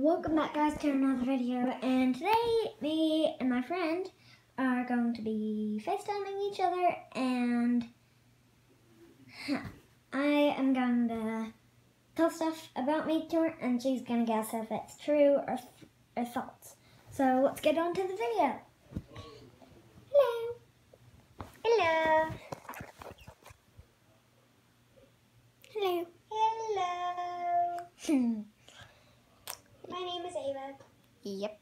welcome back guys to another video and today me and my friend are going to be FaceTiming each other and I am going to tell stuff about me to her and she's going to guess if it's true or, or false. So let's get on to the video. Hello. Hello. Hello. Hello. My name is Ava. Yep.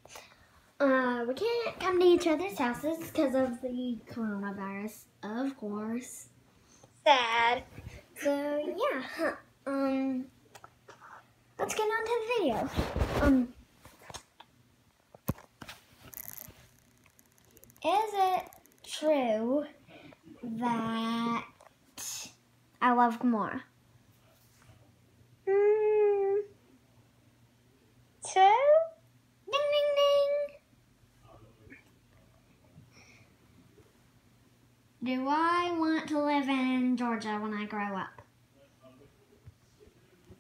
Uh, we can't come to each other's houses because of the coronavirus, of course. Sad. So yeah, huh, um, let's get on to the video. Um, is it true that I love Gamora? Hmm. True? Ding ding ding. Do I want to live in Georgia when I grow up?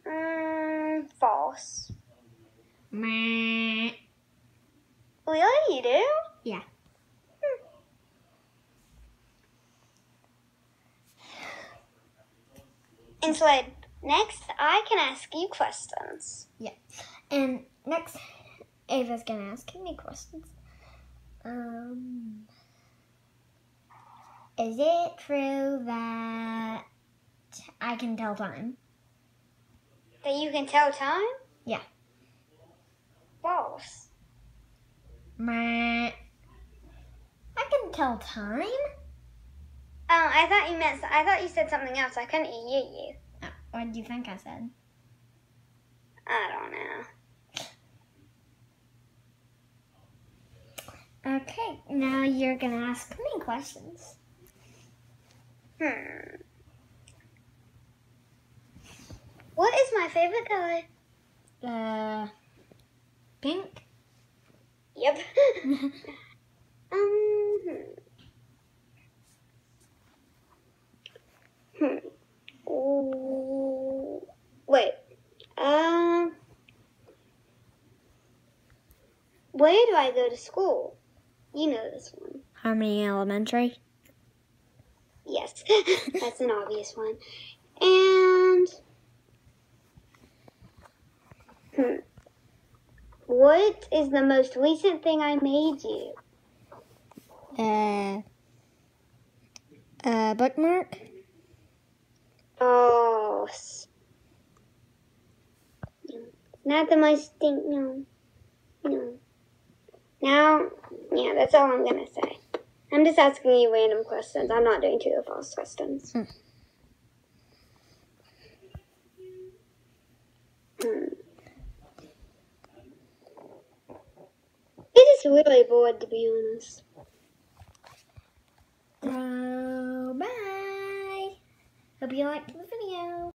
Hmm. False. Meh. Really? You do? Yeah. And so next, I can ask you questions. Yeah. And next, Ava's gonna ask me questions. Um, is it true that I can tell time? That you can tell time? Yeah. False. I can tell time. Oh, I thought you meant. I thought you said something else. I couldn't hear you. Oh, what do you think I said? I don't know. Okay, now you're gonna ask me questions. Hmm. What is my favorite color? Uh, pink. Yep. um. Hmm. Hmm. Ooh. Wait. Um. Where do I go to school? You know this one. Harmony Elementary. Yes, that's an obvious one. And hmm, what is the most recent thing I made you? Uh, uh, bookmark. Oh, not the most thing. No, no. Now, yeah, that's all I'm gonna say. I'm just asking you random questions. I'm not doing true or false questions. Hmm. Hmm. It is really bored, to be honest. So, bye. Hope you liked the video.